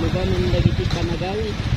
lugar ng Dagiti Panagawi.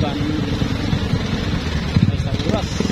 melakukan pesta luas